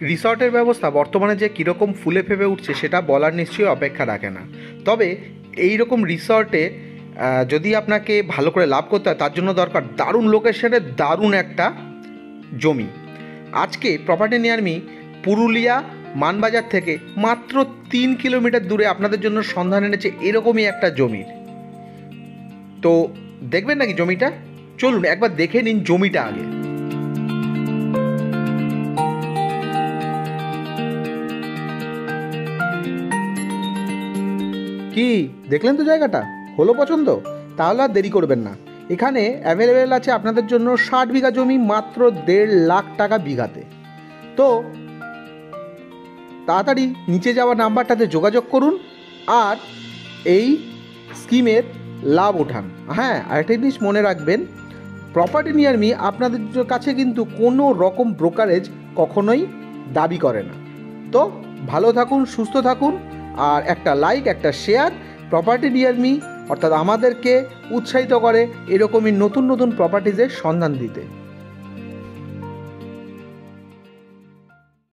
রিসর্টের ব্যবস্থা বর্তমানে যে কীরকম ফুলে ফেপে উঠছে সেটা বলার নিশ্চয়ই অপেক্ষা রাখে না। তবে এই রকম রিসর্টে যদি আপনাকে ভালো করে লাভ করতে হয়, তার জন্য দরকার দারুণ লোকেশনে দারুণ একটা জমি। আজকে property near me Purulia Manbazar থেকে মাত্র তিন কিলোমিটার দূরে আপনাদের জন্য সন্ধান এনেছে এরকমই একটা জমির তো দেখবেন নাকি জমিটা? চলুন একবার দেখে নিন জমিটা আগে। কি? দেখলেন তো জায়গাটা? হলো পছন্দ? তাহলে আর দেরি করবেন না। এখানে অ্যাভেলেবেল আছে আপনাদের জন্য ষাট বিঘা জমি মাত্র দেড় লাখ টাকা বিঘাতে। তো তাড়াতাড়ি নিচে যাওয়া নাম্বারটাতে যোগাযোগ করুন আর এই স্কিমের লাভ ওঠান হ্যাঁ আরেকটা জিনিস মনে রাখবেন প্রপার্টি নিয়ার মি আপনাদের কাছে কিন্তু কোনো রকম ব্রোকারেজ কখনোই দাবি করে না। তো ভালো থাকুন, সুস্থ থাকুন আর একটা লাইক একটা শেয়ার প্রপার্টি নিয়ার মি অর্থাৎ আমাদেরকে উৎসাহিত করে এরকমই নতুন নতুন প্রপার্টিজের সন্ধান দিতে।